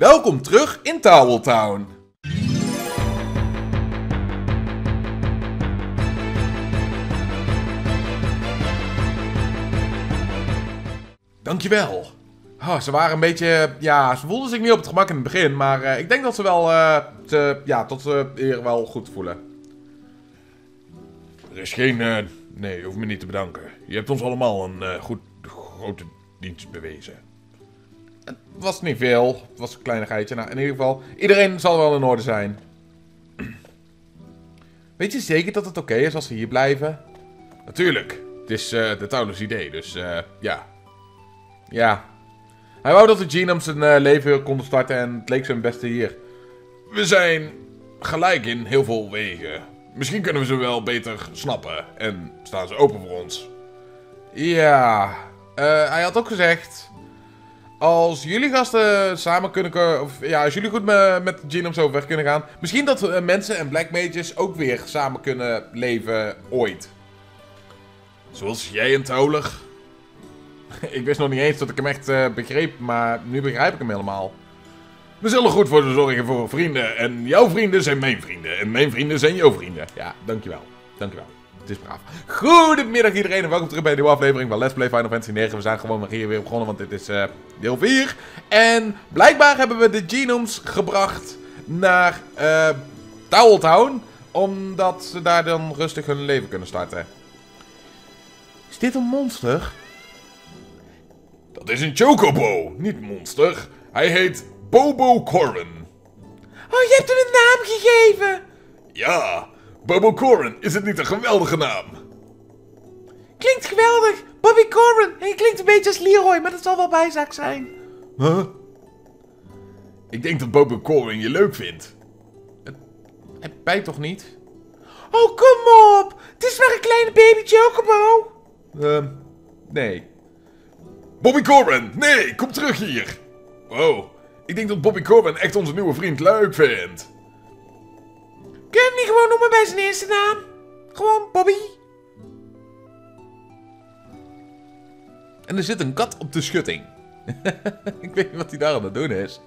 Welkom terug in Toweltown. Dankjewel. Oh, ze waren een beetje, ja, ze voelden zich niet op het gemak in het begin, maar eh, ik denk dat ze wel, eh, ja, tot ze hier wel goed voelen. Er is geen... eh, nee, je hoeft me niet te bedanken. Je hebt ons allemaal een eh, goed, grote dienst bewezen. Het was niet veel, het was een kleinigheidje. Nou, in ieder geval, iedereen zal wel in orde zijn. Weet je zeker dat het oké is als ze hier blijven? Natuurlijk. Het is eh, de Taulus idee, dus eh, ja. Ja. Hij wou dat de Genomes zijn eh, leven konden starten en het leek zijn beste hier. We zijn gelijk in heel veel wegen. Misschien kunnen we ze wel beter snappen en staan ze open voor ons. Ja. hij had ook gezegd... Als jullie gasten samen kunnen... Of ja, als jullie goed me- met de Genomes overweg kunnen gaan... Misschien dat eh, mensen en Black Mages ook weer samen kunnen leven ooit. Zoals jij en Tauler. ik wist nog niet eens dat ik hem echt eh, begreep, maar nu begrijp ik hem helemaal. We zullen goed voor zorgen voor vrienden. En jouw vrienden zijn mijn vrienden. En mijn vrienden zijn jouw vrienden. Ja, dankjewel. Dankjewel. Het is braaf. Goedemiddag iedereen en welkom terug bij een nieuwe aflevering van Let's Play Final Fantasy 9. We zijn gewoon weer hier weer begonnen, want dit is eh, deel 4. En blijkbaar hebben we de genomes gebracht naar Toweltown. Omdat ze daar dan rustig hun leven kunnen starten. Is dit een monster? Dat is een chocobo, niet monster. Hij heet Bobo Corin. Oh, je hebt hem een naam gegeven! Ja, Bobo Corin, is het niet een geweldige naam? Klinkt geweldig! Bobby Corin! Hij klinkt een beetje als Leroy, maar dat zal wel bijzaak zijn. Huh? Ik denk dat Bobo Corin je leuk vindt. Hij bijt toch niet? Oh, kom op! Het is maar een kleine baby chocobo! Ehm, nee. Bobby Corin, nee, kom terug hier. Wow, ik denk dat Bobby Corin echt onze nieuwe vriend leuk vindt. Kun je hem niet gewoon noemen bij zijn eerste naam? Gewoon Bobby. En er zit een kat op de schutting. ik weet niet wat hij daar aan het doen is.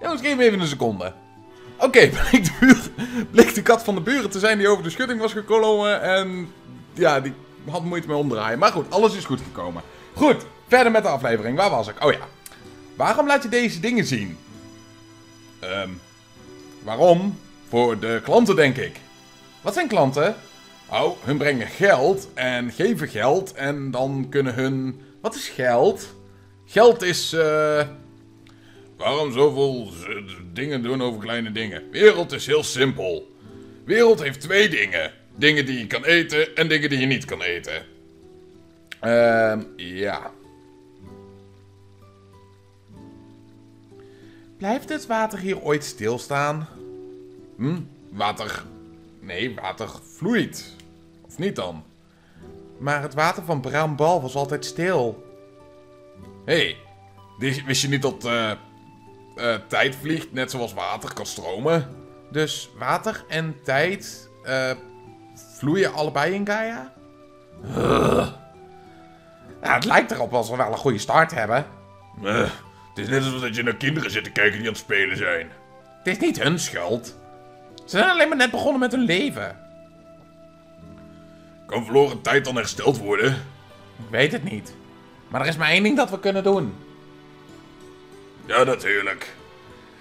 Jongens, geef me even een seconde. Oké, buur- bleek de kat van de buren te zijn die over de schutting was gekomen. En ja, die had moeite mee omdraaien. Maar goed, alles is goed gekomen. Goed, verder met de aflevering. Waar was ik? Oh ja. Waarom laat je deze dingen zien? Ehm, waarom? Voor de klanten, denk ik. Wat zijn klanten? Oh, hun brengen geld en geven geld en dan kunnen hun... Wat is geld? Geld is, eh... Waarom zoveel dingen doen over kleine dingen? Wereld is heel simpel. Wereld heeft twee dingen. Dingen die je kan eten en dingen die je niet kan eten. Ehm, ja. Blijft het water hier ooit stilstaan? Hm? Water. Nee, water vloeit. Of niet dan? Maar het water van Bral was altijd stil. Hé, hey, wist je niet dat eh, tijd vliegt net zoals water kan stromen? Dus water en tijd eh, vloeien allebei in Gaia? Ja, het lijkt erop als we wel een goede start hebben. Het is net alsof dat je naar kinderen zit te kijken die aan het spelen zijn. Het is niet hun schuld. Ze zijn alleen maar net begonnen met hun leven. Kan verloren tijd dan hersteld worden? Ik weet het niet. Maar er is maar één ding dat we kunnen doen. Ja, natuurlijk.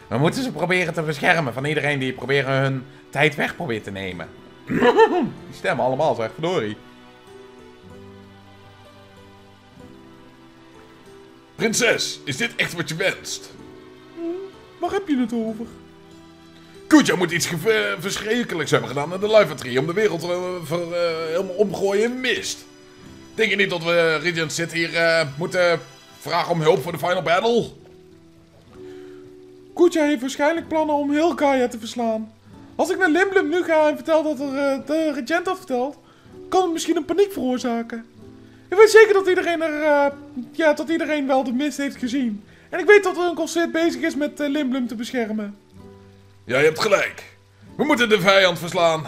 We moeten ze proberen te beschermen van iedereen die proberen hun tijd weg probeert te nemen. Die stemmen allemaal, zeg verdorie. Prinses, is dit echt wat je wenst? Waar heb je het over? Kuja moet iets geve- verschrikkelijks hebben gedaan in de Life om de wereld eh, eh, helemaal omgooien in mist. Denk je niet dat we Regent City hier eh, moeten vragen om hulp voor de final battle? Kuja heeft waarschijnlijk plannen om heel Gaia te verslaan. Als ik naar Limblum nu ga en vertel dat er eh, de regent had verteld, kan het misschien een paniek veroorzaken. Ik weet zeker dat iedereen er, eh, ja, dat iedereen wel de mist heeft gezien. En ik weet dat Uncle Sid bezig is met uh, Limblum te beschermen. Ja, je hebt gelijk. We moeten de vijand verslaan.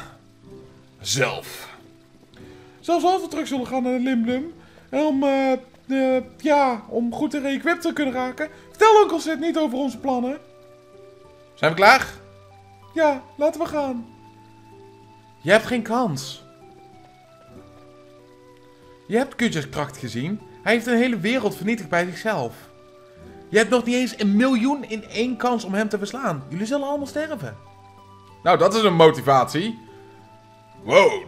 Zelf. Zelfs als we terug zullen gaan naar Limblum, en om, eh, eh, ja, om goed re-equipped te kunnen raken. Vertel Uncle Sid niet over onze plannen. Zijn we klaar? Ja, laten we gaan. Je hebt geen kans. Je hebt Kutja's kracht gezien. Hij heeft een hele wereld vernietigd bij zichzelf. Je hebt nog niet eens een miljoen in één kans om hem te verslaan. Jullie zullen allemaal sterven. Nou, dat is een motivatie. Wow,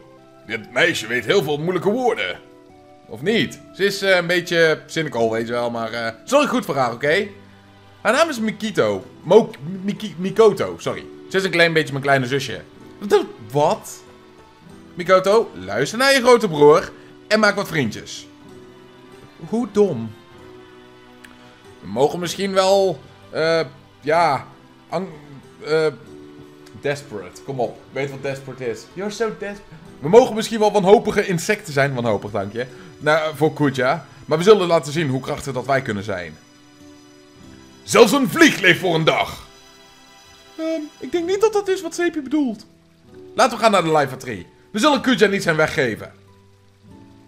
dit meisje weet heel veel moeilijke woorden. Of niet? Ze is eh, een beetje cynical, weet je wel, maar... eh Zorg goed voor haar, oké? Haar naam is Mikito. Mo Miki Mikoto, sorry. Ze is een klein beetje mijn kleine zusje. Wat? Mikoto, luister naar je grote broer en maak wat vriendjes. Hoe dom? We mogen misschien wel... eh ja... ang- eh, desperate, kom op. Weet wat desperate is. You're so desperate. We mogen misschien wel wanhopige insecten zijn, wanhopig, dank je. Nou, voor Kuja. Maar we zullen laten zien hoe krachtig dat wij kunnen zijn. Zelfs een vlieg leeft voor een dag. Ehm, ik denk niet dat dat is wat Sepie bedoelt. Laten we gaan naar de Life Tree. We zullen Kuja niet zijn weggeven.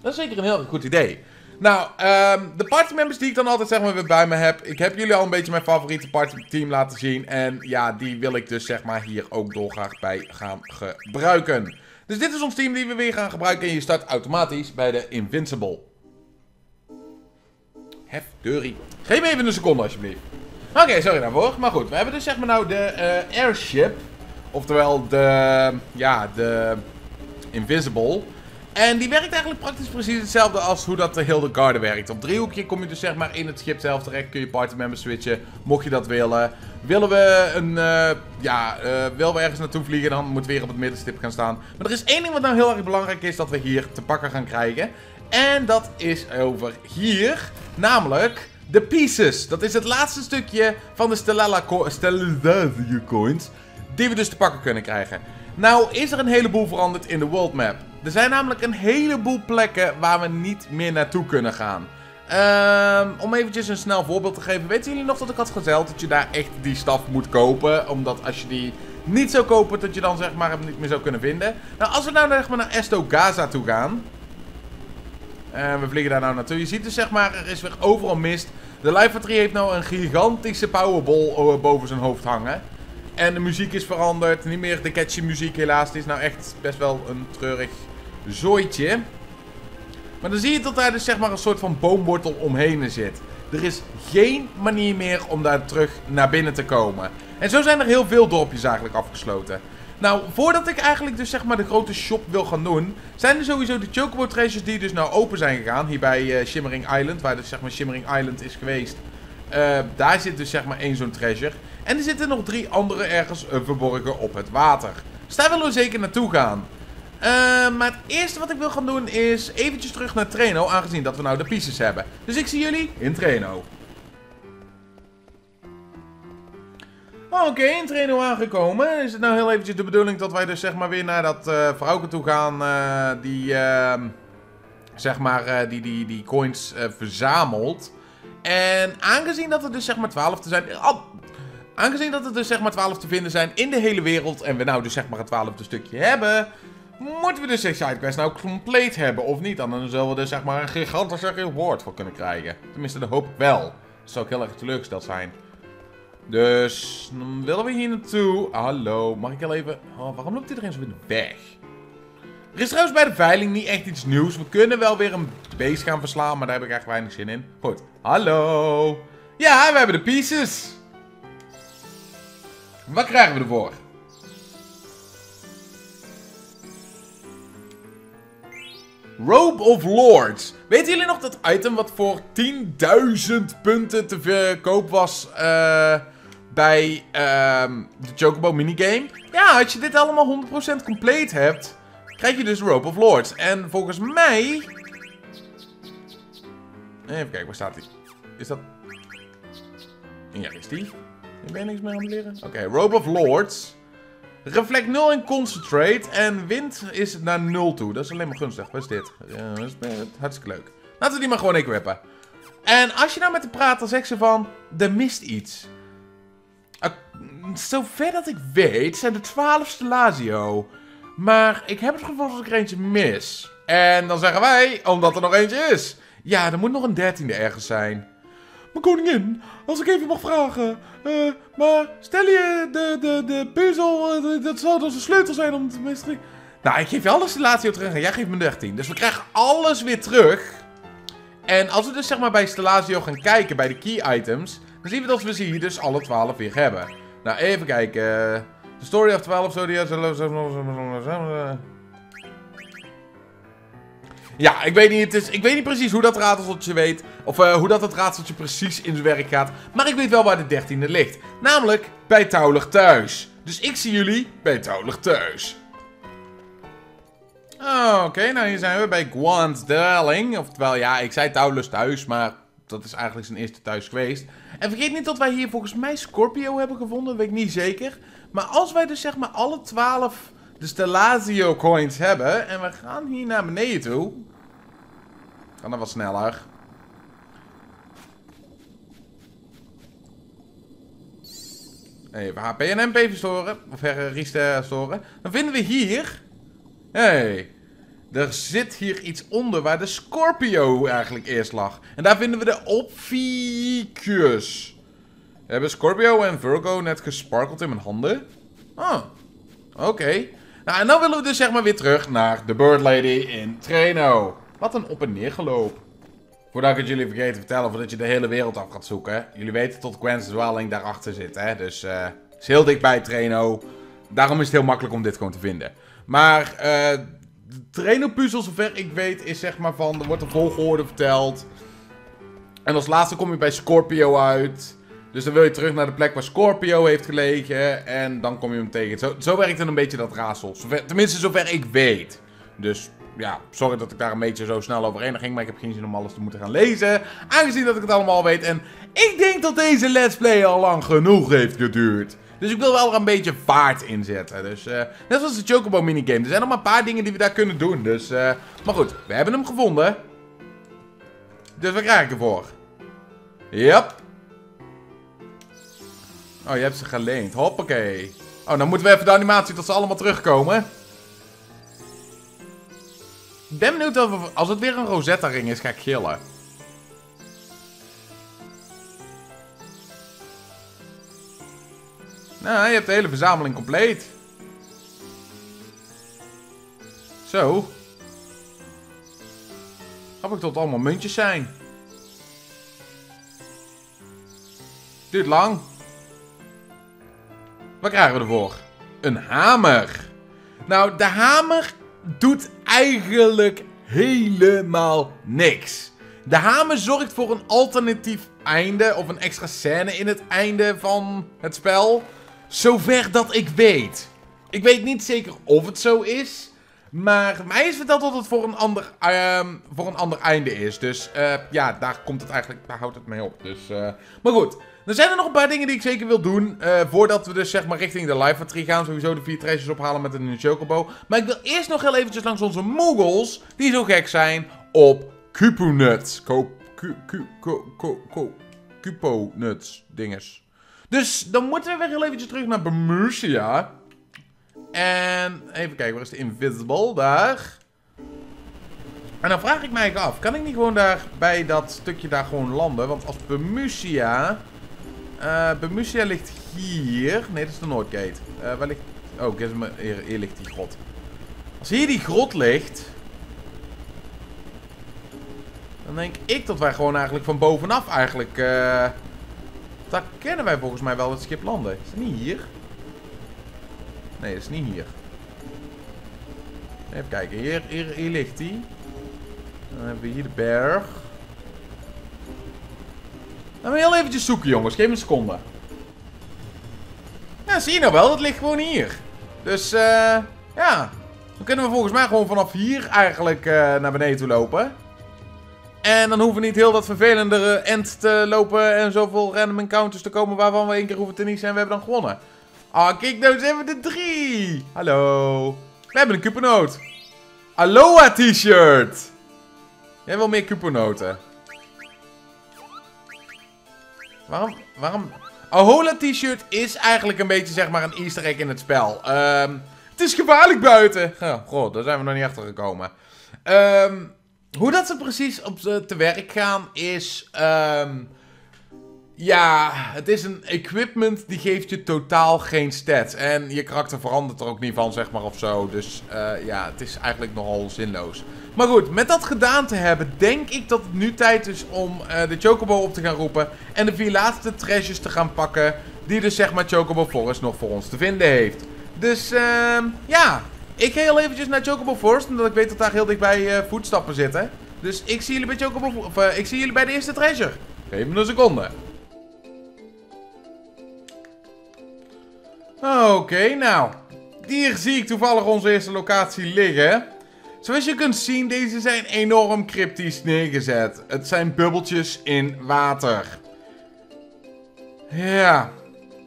Dat is zeker een heel goed idee. Nou, ehm, de partymembers die ik dan altijd zeg maar weer bij me heb. Ik heb jullie al een beetje mijn favoriete partyteam laten zien. En ja, die wil ik dus zeg maar hier ook dolgraag bij gaan gebruiken. Dus dit is ons team die we weer gaan gebruiken. En je start automatisch bij de Invincible. Hef, Deurie. Geef me even een seconde alsjeblieft. Oké, sorry daarvoor. Maar goed, we hebben dus zeg maar nou de eh, airship. Oftewel de, ja, de Invisible. En die werkt eigenlijk praktisch precies hetzelfde als hoe dat de Hilde Garde werkt. Op driehoekje kom je dus zeg maar in het schip zelf terecht. Kun je partymembers switchen, mocht je dat willen. Willen we een, eh, ja, eh, willen we ergens naartoe vliegen, dan moeten we weer op het middenstip gaan staan. Maar er is één ding wat nou heel erg belangrijk is, dat we hier te pakken gaan krijgen. En dat is over hier, namelijk de pieces. Dat is het laatste stukje van de Stellala co coins, die we dus te pakken kunnen krijgen. Nou is er een heleboel veranderd in de world map. Er zijn namelijk een heleboel plekken waar we niet meer naartoe kunnen gaan. Ehm, om eventjes een snel voorbeeld te geven. Weten jullie nog dat ik had gezegd dat je daar echt die staf moet kopen? Omdat als je die niet zou kopen, dat je dan zeg maar hem niet meer zou kunnen vinden. Nou, als we nou zeg maar naar Esto Gaza toe gaan. En we vliegen daar nou naartoe. Je ziet dus zeg maar, er is weer overal mist. De Life Tree heeft nou een gigantische powerball eh, boven zijn hoofd hangen. En de muziek is veranderd. Niet meer de catchy muziek helaas. Het is nou echt best wel een treurig zooitje. Maar dan zie je dat daar dus zeg maar een soort van boomwortel omheen zit. Er is geen manier meer om daar terug naar binnen te komen. En zo zijn er heel veel dorpjes eigenlijk afgesloten. Nou, voordat ik eigenlijk dus zeg maar de grote shop wil gaan doen, zijn er sowieso de Chocobo Treasures die dus nou open zijn gegaan. Hier bij eh, Shimmering Island, waar dus zeg maar Shimmering Island is geweest. Eh, daar zit dus zeg maar één zo'n treasure. En er zitten nog drie andere ergens eh, verborgen op het water. Dus daar willen we zeker naartoe gaan. Eh, maar het eerste wat ik wil gaan doen is eventjes terug naar Treno, aangezien dat we nou de pieces hebben. Dus ik zie jullie in Treno. Oké, in Treno aangekomen. Is het nou heel eventjes de bedoeling dat wij dus zeg maar weer naar dat eh vrouwke toe gaan eh, die, ehm, zeg maar, eh, die, die, die coins verzamelt. En aangezien dat er dus zeg maar 12 te zijn... Oh, aangezien dat er dus zeg maar 12 te vinden zijn in de hele wereld en we nou dus zeg maar het 12e stukje hebben... Moeten we dus de sidequest nou compleet hebben of niet? Dan zullen we er zeg maar een gigantische reward voor kunnen krijgen. Tenminste, dat hoop ik wel. Dat zou ik heel erg teleurgesteld zijn. Dus, dan willen we hier naartoe. Hallo, mag ik heel even... Oh, waarom loopt iedereen zo de weg? Er is trouwens bij de veiling niet echt iets nieuws. We kunnen wel weer een beest gaan verslaan, maar daar heb ik echt weinig zin in. Goed, hallo. Ja, we hebben de pieces. Wat krijgen we ervoor? Robe of Lords. Weten jullie nog dat item wat voor 10.000 punten te verkoop was eh, bij ehm, de Chocobo minigame? Ja, als je dit allemaal 100% compleet hebt, krijg je dus Robe of Lords. En volgens mij... Even kijken, waar staat die? Is dat... Ja, is die? Ik ben niks meer aan het leren. Oké, Robe of Lords. Reflect 0 en Concentrate. En wind is naar 0 toe. Dat is alleen maar gunstig. Wat is dit? Ja, dat is hartstikke leuk. Laten we die maar gewoon equippen. En als je nou met de praat, dan zegt ze van... Er mist iets. Uh, zover dat ik weet, zijn er 12 Stellazio. Maar ik heb het gevoel dat ik er eentje mis. En dan zeggen wij, omdat er nog eentje is. Ja, er moet nog een dertiende ergens zijn. Maar koningin, als ik even mag vragen. eh, maar stel je de, de, de puzzel, eh, dat zou dus een sleutel zijn om te meesteren. Nou, ik geef je alle Stellatio terug en jij geeft me 13. Dus we krijgen alles weer terug. En als we dus zeg maar bij Stellatio gaan kijken, bij de key items, dan zien we dat we ze hier dus alle 12 weer hebben. Nou, even kijken. De Story of 12 Zodiacs. Ja, ik weet, niet, het is, ik weet niet precies hoe dat raadseltje weet. Of eh, hoe dat het raadseltje precies in zijn werk gaat. Maar ik weet wel waar de 13e ligt. Namelijk bij Touwlig thuis. Dus ik zie jullie bij Touwlig thuis. Oh, Oké, nou hier zijn we bij Guan's Dwelling. Oftewel, ja, ik zei Touwlig thuis, maar dat is eigenlijk zijn eerste thuis geweest. En vergeet niet dat wij hier volgens mij Scorpio hebben gevonden, weet ik niet zeker. Maar als wij dus zeg maar alle 12 de Stellazio coins hebben en we gaan hier naar beneden toe. Kan dat wat sneller. Even HP en MP verstoren. Of herstoren. Dan vinden we hier. Hey. Er zit hier iets onder waar de Scorpio eigenlijk eerst lag. En daar vinden we de Opficus. We hebben Scorpio en Virgo net gesparkeld in mijn handen. Oh. Oké. Nou, en dan willen we dus zeg maar weer terug naar de Bird Lady in Treno. Wat een op- en neergeloop. Voordat ik het jullie vergeet te vertellen, voordat je de hele wereld af gaat zoeken. Jullie weten tot Gwen's Dwelling daarachter zit, hè. Dus, eh, het is heel dichtbij Treno. Daarom is het heel makkelijk om dit gewoon te vinden. Maar, eh, de Treno-puzzel, zover ik weet, is zeg maar van, er wordt een volgorde verteld. En als laatste kom je bij Scorpio uit. Dus dan wil je terug naar de plek waar Scorpio heeft gelegen. En dan kom je hem tegen. Zo, zo werkt het een beetje dat raadsel. Tenminste, zover ik weet. Dus ja, sorry dat ik daar een beetje zo snel overheen ging. Maar ik heb geen zin om alles te moeten gaan lezen. Aangezien dat ik het allemaal weet. En ik denk dat deze let's play al lang genoeg heeft geduurd. Dus ik wil wel er een beetje vaart in zetten. Dus, eh, net zoals de Chocobo minigame. Er zijn nog maar een paar dingen die we daar kunnen doen. Dus, eh, maar goed, we hebben hem gevonden. Dus wat krijg ik ervoor? Yep. Oh, je hebt ze geleend. Hoppakee. Oh, dan moeten we even de animatie tot ze allemaal terugkomen. Ik ben benieuwd of we- als het weer een Rosetta ring is, ga ik gillen. Nou, je hebt de hele verzameling compleet. Zo. Grappig dat het allemaal muntjes zijn. Duurt lang. Wat krijgen we ervoor? Een hamer. Nou, de hamer doet eigenlijk helemaal niks. De hamer zorgt voor een alternatief einde of een extra scène in het einde van het spel. Zover dat ik weet. Ik weet niet zeker of het zo is. Maar mij is verteld dat het voor een ander, ehm, voor een ander einde is. Dus eh, ja, daar komt het eigenlijk, daar houdt het mee op. Dus, eh, maar goed, er zijn er nog een paar dingen die ik zeker wil doen. eh, voordat we dus zeg maar richting de live tree gaan. Sowieso de vier treasures ophalen met een chocobo. Maar ik wil eerst nog heel eventjes langs onze moogles. Die zo gek zijn op Cupo-nuts. Ko- ku- ku- ko- ko- ko- Cupo-nuts dinges. Dus dan moeten we weer heel eventjes terug naar Bermusia. En even kijken, waar is de Invisible? Daar. En dan vraag ik mij af, kan ik niet gewoon daar bij dat stukje daar gewoon landen? Want als Bermusia... eh Bermusia ligt hier. Nee, dat is de Noordgate. Eh waar ligt... Oh, hier, hier ligt die grot. Als hier die grot ligt... Dan denk ik dat wij gewoon eigenlijk van bovenaf eigenlijk... eh daar kennen wij volgens mij wel het schip landen. Is dat niet hier? Nee, dat is niet hier. Even kijken, hier, hier, hier ligt hij. Dan hebben we hier de berg. Laten we heel eventjes zoeken, jongens. Geef me een seconde. Ja, zie je nou wel? Dat ligt gewoon hier. Dus, eh, ja. Dan kunnen we volgens mij gewoon vanaf hier eigenlijk eh, naar beneden toe lopen. En dan hoeven we niet heel dat vervelende end te lopen en zoveel random encounters te komen waarvan we één keer hoeven te niezen en we hebben dan gewonnen. Ah, kijk nou eens even de drie. Hallo. We hebben een cupernoot. Aloha t-shirt. Jij wil meer cupernoten. Waarom, waarom... Ahola t-shirt is eigenlijk een beetje zeg maar een easter egg in het spel. Ehm, het is gevaarlijk buiten. Oh, god, daar zijn we nog niet achter gekomen. Ehm, hoe dat ze precies op ze te werk gaan is... ehm, ja, het is een equipment die geeft je totaal geen stats. En je karakter verandert er ook niet van, zeg maar, of zo. Dus eh, ja, het is eigenlijk nogal zinloos. Maar goed, met dat gedaan te hebben, denk ik dat het nu tijd is om eh, de Chocobo op te gaan roepen. En de vier laatste treasures te gaan pakken, die dus zeg maar Chocobo Forest nog voor ons te vinden heeft. Dus ehm ja, ik ga heel eventjes naar Chocobo Forest, omdat ik weet dat daar heel dichtbij eh, voetstappen zitten. Dus ik zie jullie bij Chocobo, ik zie jullie bij de eerste treasure. Geef me een seconde. Oké, nou. Hier zie ik toevallig onze eerste locatie liggen. Zoals je kunt zien, deze zijn enorm cryptisch neergezet. Het zijn bubbeltjes in water. Ja.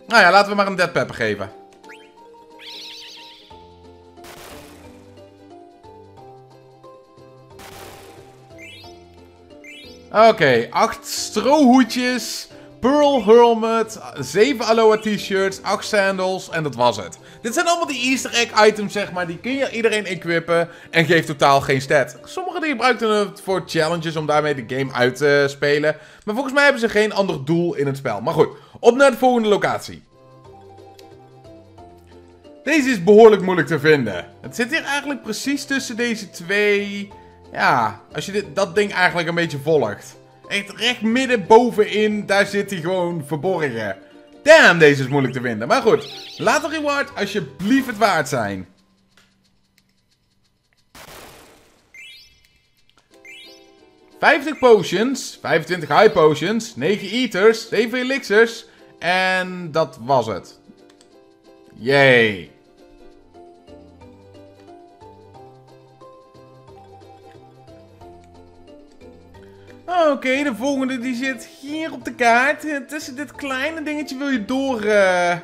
Nou ja, laten we maar een dead pepper geven. Oké, acht strohoedjes, Pearl Helmet, 7 Aloha t-shirts, 8 sandals en dat was het. Dit zijn allemaal die easter egg items zeg maar, die kun je iedereen equippen en geeft totaal geen stat. Sommigen die gebruikten het voor challenges om daarmee de game uit te spelen. Maar volgens mij hebben ze geen ander doel in het spel. Maar goed, op naar de volgende locatie. Deze is behoorlijk moeilijk te vinden. Het zit hier eigenlijk precies tussen deze twee... Ja, als je dit, dat ding eigenlijk een beetje volgt. Echt recht midden bovenin, daar zit hij gewoon verborgen. Damn, deze is moeilijk te vinden. Maar goed, laat de reward alsjeblieft het waard zijn. ...50 potions, 25 high potions, 9 eaters, 7 elixirs... ...en dat was het. Yay. Oké, de volgende die zit hier op de kaart. Eh, Tussen dit kleine dingetje wil je door eh,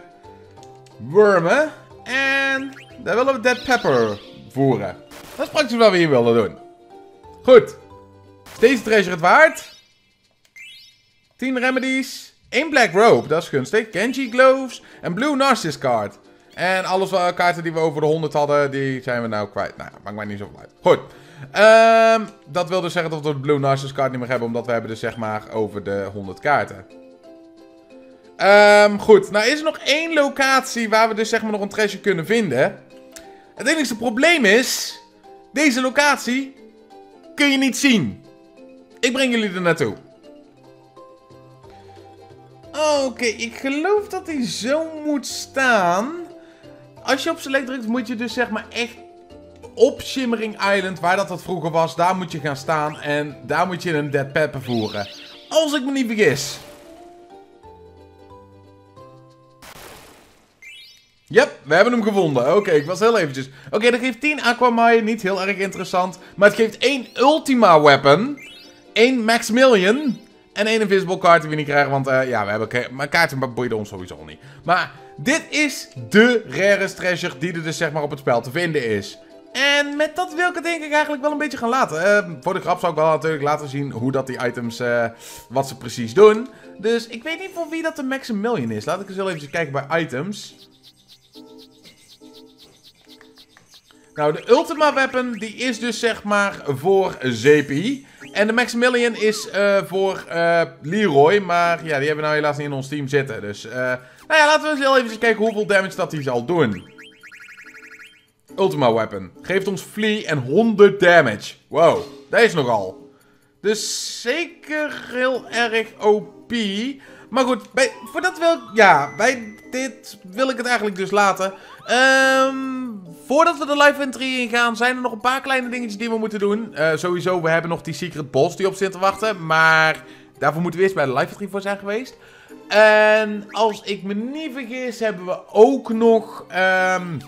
wormen. En daar willen we Dead Pepper voeren. Dat is praktisch wat we hier willen doen. Goed. Is deze treasure het waard? 10 remedies. 1 black robe, dat is gunstig. Genji gloves. En blue narcissus card. En alles wat kaarten die we over de 100 hadden, die zijn we nou kwijt. Nou, maakt mij niet zoveel uit. Goed. Ehm, dat wil dus zeggen dat we de Blue Narcissus kaart niet meer hebben, omdat we hebben dus zeg maar over de 100 kaarten. Ehm, goed, nou is er nog één locatie waar we dus zeg maar nog een treasure kunnen vinden. Het enige probleem is, deze locatie kun je niet zien. Ik breng jullie er naartoe. Oké, ik geloof dat hij zo moet staan. Als je op select drukt, moet je dus zeg maar echt op Shimmering Island, waar dat, dat vroeger was, daar moet je gaan staan. En daar moet je een Dead Pepper voeren. Als ik me niet vergis. Yep, we hebben hem gevonden. Oké, ik was heel eventjes. Oké, dat geeft 10 Aquamine, niet heel erg interessant. Maar het geeft 1 Ultima Weapon. 1 Maximilian. En 1 Invisible Card die we niet krijgen, want uh, ja, we hebben maar kaarten boeiden ons sowieso niet. Maar dit is de rarest treasure die er dus zeg maar op het spel te vinden is. En met dat wil ik het denk ik eigenlijk wel een beetje gaan laten. Uh, voor de grap zou ik wel natuurlijk laten zien hoe dat die items, uh, wat ze precies doen. Dus ik weet niet voor wie dat de Maximilian is. Laat ik eens even kijken bij items. Nou, de Ultima Weapon, die is dus zeg maar voor Zepi. En de Maximilian is uh, voor uh, Leroy, maar ja, die hebben we nou helaas niet in ons team zitten. Dus, nou ja, laten we eens even kijken hoeveel damage dat hij zal doen. Ultima Weapon. Geeft ons Flea en 100 damage. Wow, dat is nogal. Dus zeker heel erg OP. Maar goed, bij, voordat wil. Ja, bij dit wil ik het eigenlijk dus laten. Um, voordat we de live entry ingaan, zijn er nog een paar kleine dingetjes die we moeten doen. Uh, sowieso, we hebben nog die secret boss die op zit te wachten. Maar daarvoor moeten we eerst bij de live entry voor zijn geweest. En als ik me niet vergis, hebben we ook nog... Um,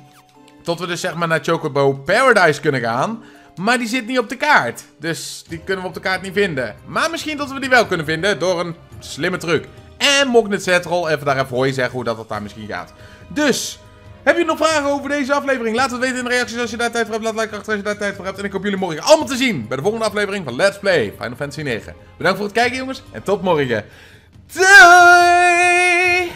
tot we dus zeg maar naar Chocobo Paradise kunnen gaan. Maar die zit niet op de kaart. Dus die kunnen we op de kaart niet vinden. Maar misschien dat we die wel kunnen vinden door een slimme truc. En Mognet Zetrol, even daar even hooi zeggen hoe dat, dat daar misschien gaat. Dus, heb je nog vragen over deze aflevering? Laat het weten in de reacties als je daar tijd voor hebt. Laat like achter als je daar tijd voor hebt. En ik hoop jullie morgen allemaal te zien bij de volgende aflevering van Let's Play Final Fantasy 9. Bedankt voor het kijken jongens en tot morgen. day.